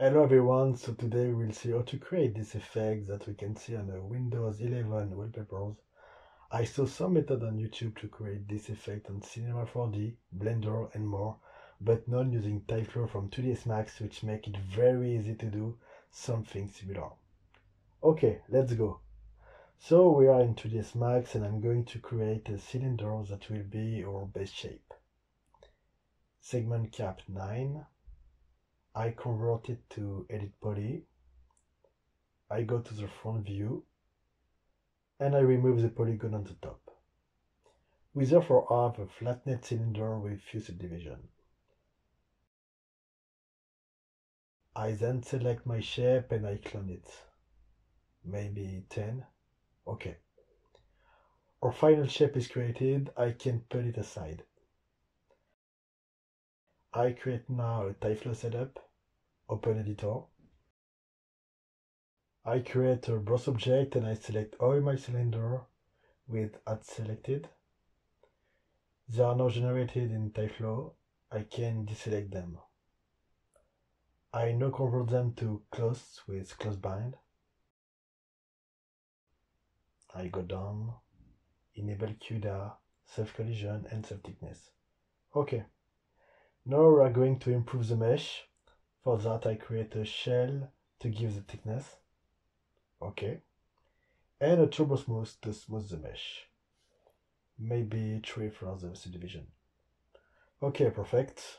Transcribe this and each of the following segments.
Hello everyone, so today we'll see how to create this effect that we can see on the Windows 11 wallpapers. I saw some method on YouTube to create this effect on Cinema 4D, Blender and more, but none using Tyflow from 3ds Max which make it very easy to do something similar. Okay, let's go. So we are in 3ds Max and I'm going to create a cylinder that will be our base shape. Segment cap 9 I convert it to edit poly. I go to the front view and I remove the polygon on the top. We therefore have a flatnet cylinder with few subdivision. I then select my shape and I clone it. Maybe 10. Okay. Our final shape is created, I can put it aside. I create now a Tyflow setup open editor. I create a birth object and I select all my cylinder with add selected. They are now generated in Tyflow. I can deselect them. I now convert them to cloth with cloth bind. I go down, enable CUDA, self collision and self thickness. Okay. Now we are going to improve the mesh. For that I create a shell to give the thickness. Okay. And a turbo smooth to smooth the mesh. Maybe three for the subdivision. Okay, perfect.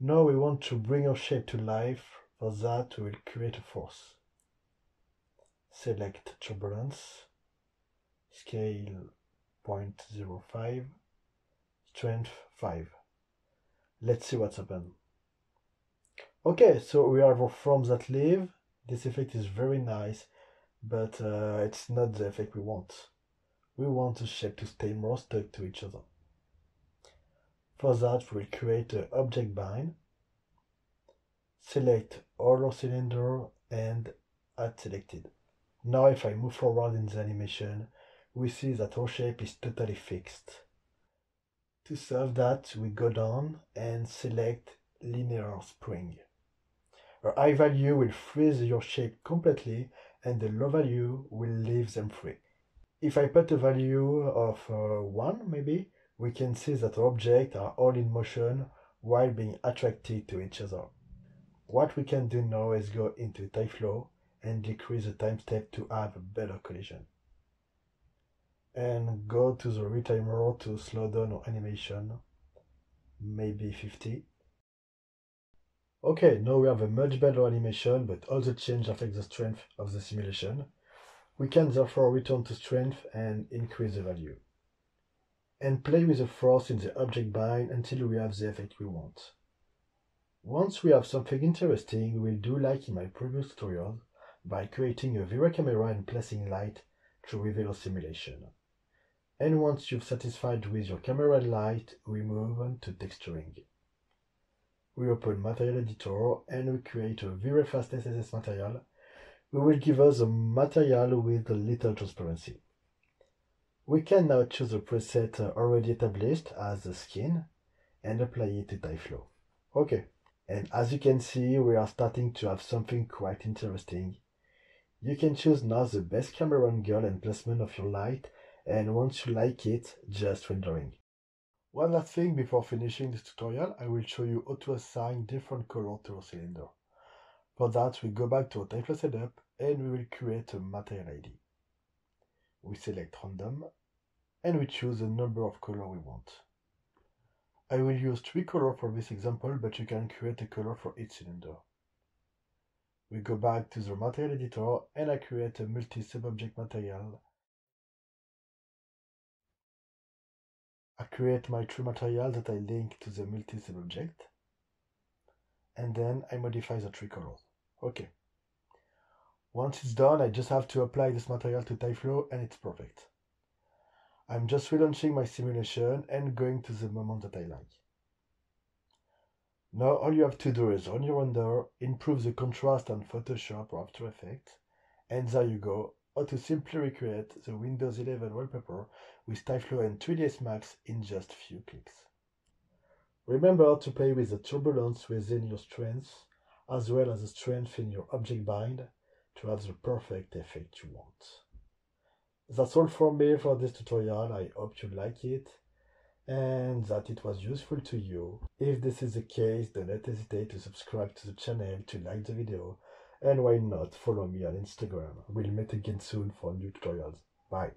Now we want to bring our shape to life. For that we will create a force. Select turbulence, scale 0.05, strength 5. Let's see what's happened. Okay, so we have our forms that live. This effect is very nice, but uh, it's not the effect we want. We want the shape to stay more stuck to each other. For that, we'll create an object bind, select all our cylinder and add selected. Now if I move forward in the animation, we see that our shape is totally fixed. To solve that, we go down and select linear spring. A high value will freeze your shape completely and the low value will leave them free. If I put a value of uh, 1 maybe, we can see that objects are all in motion while being attracted to each other. What we can do now is go into Tyflow and decrease the time step to have a better collision. And go to the retimer to slow down our animation, maybe 50. Okay, now we have a much better animation, but all the change affect the strength of the simulation. We can therefore return to strength and increase the value. And play with the force in the object bind until we have the effect we want. Once we have something interesting, we'll do like in my previous tutorial by creating a VRay camera and placing light to reveal a simulation. And once you've satisfied with your camera and light, we move on to texturing we open material editor and we create a very fast SSS material. We will give us a material with a little transparency. We can now choose a preset already established as the skin and apply it to Tyflow. Okay, and as you can see, we are starting to have something quite interesting. You can choose now the best camera angle and placement of your light and once you like it, just rendering. One last thing before finishing this tutorial, I will show you how to assign different color to a cylinder. For that, we go back to our Tyflow setup and we will create a material ID. We select random and we choose the number of color we want. I will use three color for this example, but you can create a color for each cylinder. We go back to the material editor and I create a multi-subobject material I create my true material that I link to the multi-sub object. And then I modify the tree colors. Okay. Once it's done, I just have to apply this material to Tyflow and it's perfect. I'm just relaunching my simulation and going to the moment that I like. Now all you have to do is run your render, improve the contrast on Photoshop or After Effects, and there you go, how to simply recreate the Windows 11 wallpaper with Tyflow and 3ds Max in just few clicks. Remember to play with the turbulence within your strengths. as well as the strength in your object bind to have the perfect effect you want. That's all from me for this tutorial. I hope you like it and that it was useful to you. If this is the case, do not hesitate to subscribe to the channel, to like the video, and why not follow me on Instagram. We'll meet again soon for new tutorials. Bye.